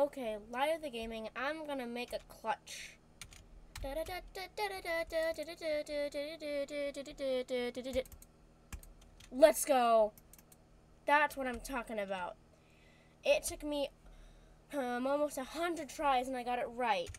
Okay, Light of the Gaming, I'm gonna make a clutch. Let's go. That's what I'm talking about. It took me um, almost a hundred tries and I got it right.